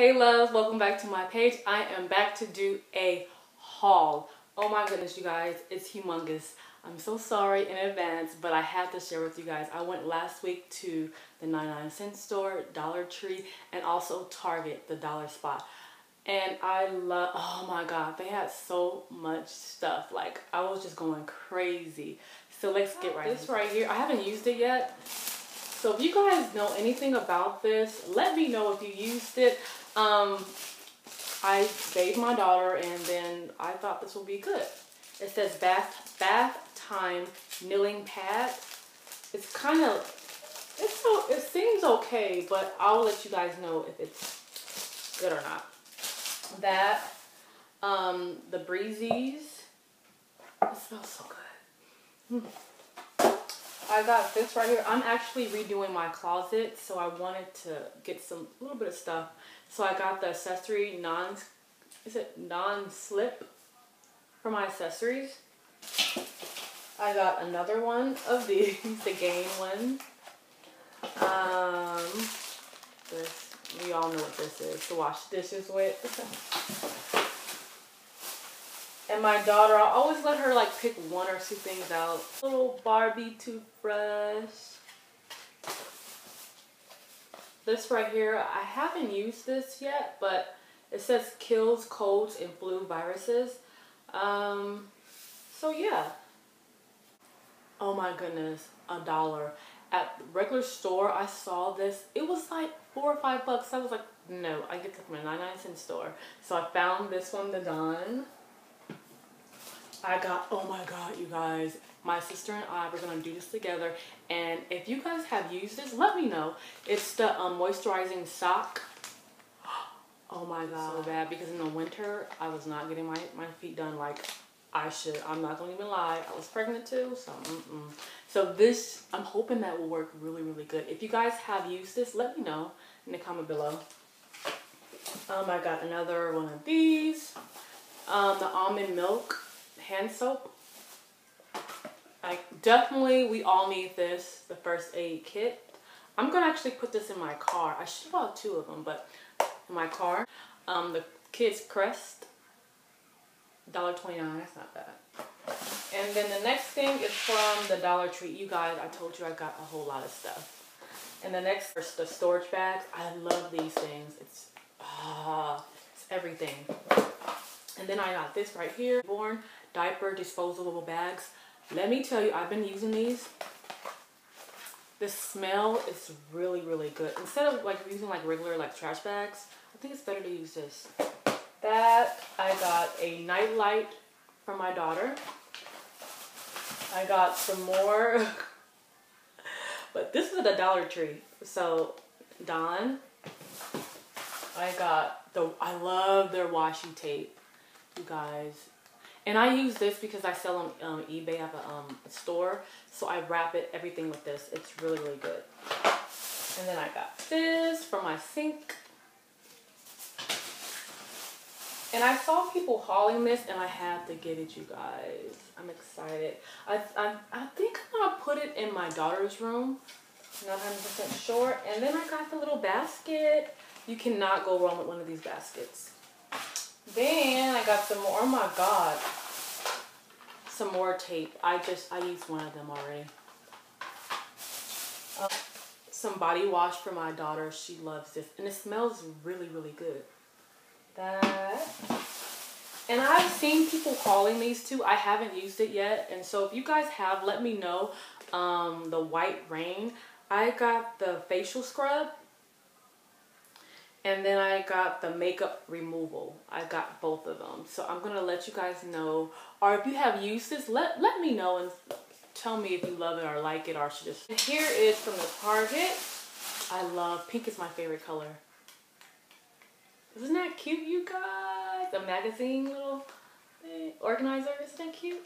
Hey loves, welcome back to my page. I am back to do a haul. Oh my goodness, you guys, it's humongous. I'm so sorry in advance, but I have to share with you guys. I went last week to the 99 cent store, Dollar Tree, and also Target, the dollar spot. And I love, oh my God, they had so much stuff. Like, I was just going crazy. So let's get right This right here, I haven't used it yet. So if you guys know anything about this, let me know if you used it. Um, I bathed my daughter and then I thought this would be good. It says bath bath time milling pad. It's kind of it's so it seems okay, but I'll let you guys know if it's good or not. That um the breezies. It smells so good. Mm. I got this right here. I'm actually redoing my closet, so I wanted to get some little bit of stuff. So I got the accessory non, is it non-slip for my accessories. I got another one of these, the game one. Um, this, you all know what this is, to wash dishes with. And my daughter, I always let her like pick one or two things out. Little Barbie toothbrush. This right here, I haven't used this yet, but it says kills colds and flu viruses. Um, so yeah. Oh my goodness, a dollar. At the regular store, I saw this. It was like four or five bucks. I was like, no, I get this from a 99 cent store. So I found this one, the Dawn. I got, oh my God, you guys, my sister and I, we're to do this together. And if you guys have used this, let me know. It's the um, moisturizing sock. Oh my God. So bad because in the winter, I was not getting my, my feet done like I should. I'm not to even lie. I was pregnant too, so mm -mm. So this, I'm hoping that will work really, really good. If you guys have used this, let me know in the comment below. Um, I got another one of these. Um, the almond milk hand soap. I definitely, we all need this, the first aid kit. I'm to actually put this in my car. I should have bought two of them, but in my car. Um, the Kids Crest, $1.29, that's not bad. And then the next thing is from the Dollar Tree. You guys, I told you I got a whole lot of stuff. And the next is the storage bags. I love these things. It's, ah, it's everything. And then I got this right here, Born diaper disposable bags. Let me tell you, I've been using these. The smell is really, really good. Instead of like using like regular like trash bags, I think it's better to use this. That, I got a night light for my daughter. I got some more, but this is at the Dollar Tree. So, Dawn, I got the, I love their washi tape, you guys. And I use this because I sell on um, eBay. I have a, um, store. So I wrap it, everything with this. It's really, really good. And then I got this for my sink. And I saw people hauling this and I had to get it, you guys. I'm excited. I, I, I think I'm going to put it in my daughter's room. Not 100% sure. And then I got the little basket. You cannot go wrong with one of these baskets. Then I got some more. Oh my god. Some more tape. I just, I used one of them already. Uh, some body wash for my daughter. She loves this. And it smells really, really good. That. And I've seen people calling these too. I haven't used it yet. And so if you guys have, let me know. Um, the White Rain. I got the facial scrub. And then I got the makeup removal. I got both of them. So I'm going to let you guys know. Or if you have used this, let, let me know and tell me if you love it or like it or should just... And here is from the Target. I love, pink is my favorite color. Isn't that cute, you guys? A magazine little organizer. Isn't that cute?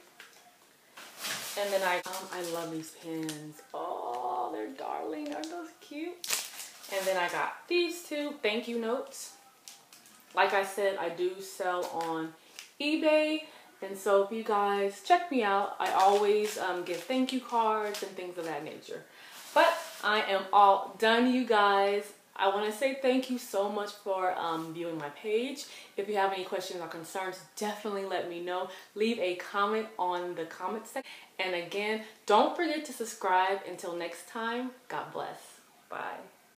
And then I, um, I love these pins. Oh, they're darling. Aren't those cute? And then I got these two thank you notes. Like I said, I do sell on eBay. And so if you guys check me out, I always um, give thank you cards and things of that nature. But I am all done, you guys. I want to say thank you so much for um, viewing my page. If you have any questions or concerns, definitely let me know. Leave a comment on the comment section. And again, don't forget to subscribe. Until next time, God bless. Bye.